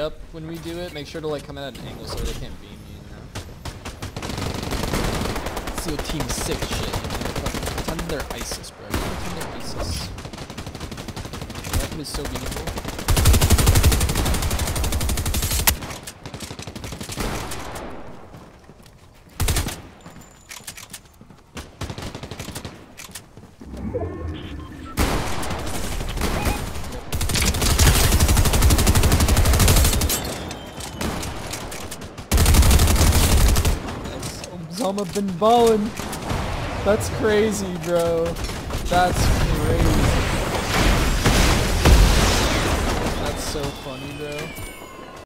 up when we do it. Make sure to like come at an angle so they can't beam you. you know? Let's team six shit. You know? Pretend they're ISIS, bro. Pretend they're ISIS. That is so beautiful. Osama been ballin'. That's crazy, bro. That's crazy. That's so funny, bro.